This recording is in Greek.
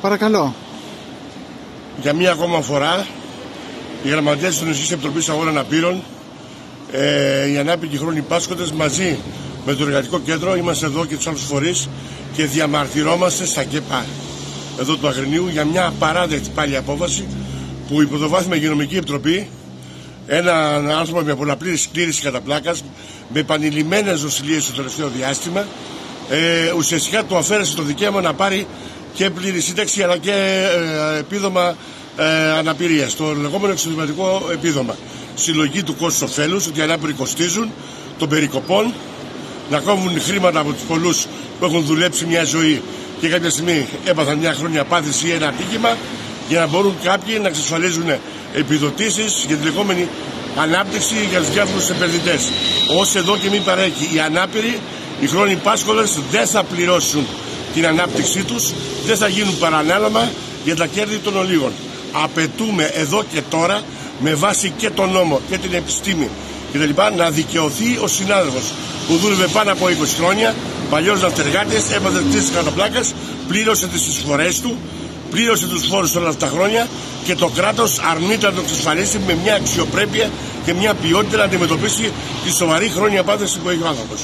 Παρακαλώ. Για μία ακόμα φορά, οι γραμματεία της Νοσική Επιτροπής Αγώνων Αναπήρων, ε, οι ανάπηροι χρόνοι πάσχοντες μαζί με το Εργατικό Κέντρο, είμαστε εδώ και τους άλλους φορείς και διαμαρτυρόμαστε στα ΚΕΠΑ εδώ του Αγρινίου για μια απαράδεκτη πάλι απόφαση που η Πρωτοβάθμια Υγειονομική Επιτροπή, ένα άνθρωπο με πολλαπλή κλήρηση κατά πλάκας, με επανειλημμένες νοσηλίε στο τελευταίο διάστημα, ε, ουσιαστικά του αφαίρεσε το δικαίωμα να πάρει και πλήρη σύνταξη αλλά και ε, επίδομα ε, αναπηρίας, το λεγόμενο εξοδηματικό επίδομα. Συλλογή του κόστους ωφέλου, ότι οι ανάπηροι κοστίζουν, των περικοπών, να κόβουν χρήματα από τους πολλούς που έχουν δουλέψει μια ζωή και κάποια στιγμή έπαθαν μια χρόνια πάθηση ή ένα ατύχημα για να μπορούν κάποιοι να εξασφαλίζουν επιδοτήσεις για τη λεγόμενη ανάπτυξη για τους διάφορους επενδυτές. Όσο εδώ και μην παρέχει οι ανάπηροι, οι χρόνοι πάσχολε δεν θα πληρώσουν την ανάπτυξή τους, δεν θα γίνουν παρανάλωμα για τα κέρδη των ολίγων. Απαιτούμε εδώ και τώρα με βάση και τον νόμο και την επιστήμη κτλ. να δικαιωθεί ο συνάδελφος που δούλευε πάνω από 20 χρόνια, παλιός ναυτεργάτης, έπαθε τρει καταπλάκα, πλήρωσε τις εισφορές του, πλήρωσε τους φόρους όλα αυτά τα χρόνια και το κράτος αρνείται να το εξασφαλίσει με μια αξιοπρέπεια και μια ποιότητα να αντιμετωπίσει τη σοβαρή χρόνια πάθηση που έχει ο άνθρωπος.